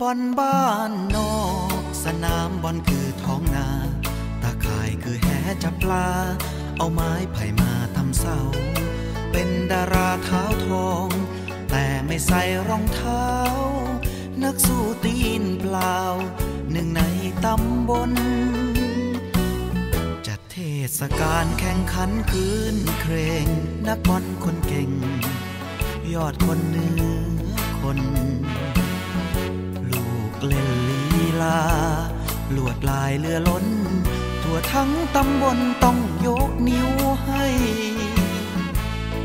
บอลบ้านนอก สนามบอลคือท้องนา ตาข่ายคือแหจับปลา เอาไม้ไผ่มาทำเสา เป็นดาราเท้าทอง แต่ไม่ใส่รองเท้า นักสู้ตีนเปล่า หนึ่งในตำบล จัดเทศกาลแข่งขันคืนเครงนักบอลคนเก่ง ยอดคนเหนือคน เล่นลีลา ลวดลายเรือล้น ทั่วทั้งตำบลต้องยกนิ้วให้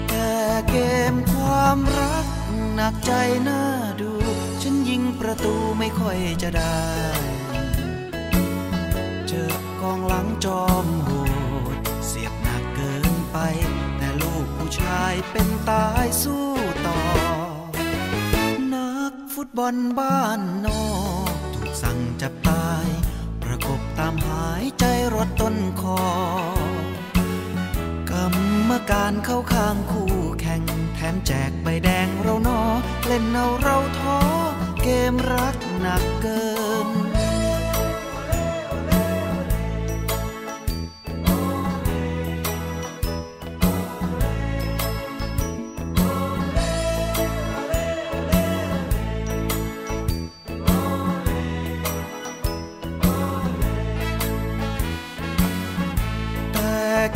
แต่เกมความรักหนักใจน่าดู ฉันยิงประตูไม่ค่อยจะได้ เจอกองหลังจอมโหด เสียบหนักเกินไป แต่ลูกผู้ชายเป็นตายสู้ต่อ นักฟุตบอลบ้านนอกามหายใจรถต้นคอ กรรมการเข้าข้างคู่แข่ง แถมแจกใบแดงเรานอ เล่นเอาเราท้อ เกมรักหนักเกิน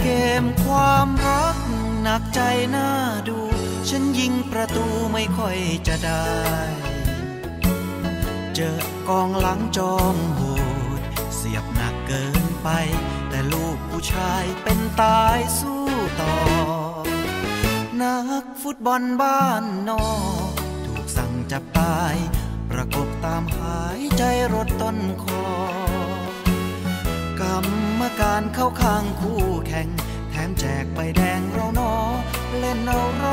เกมความรักหนักใจน่าดู ฉันยิงประตูไม่ค่อยจะได้ เจอกองหลังจอมโหด เสียบหนักเกินไป แต่ลูกผู้ชายเป็นตายสู้ต่อ นักฟุตบอลบ้านนอกถูกสั่งจับตาย ประกบตามหายใจรถต้นคอ รมการเข้าข้างคู่แข่ง แถมแจกใบแดงเรานอเล่นเอาเรา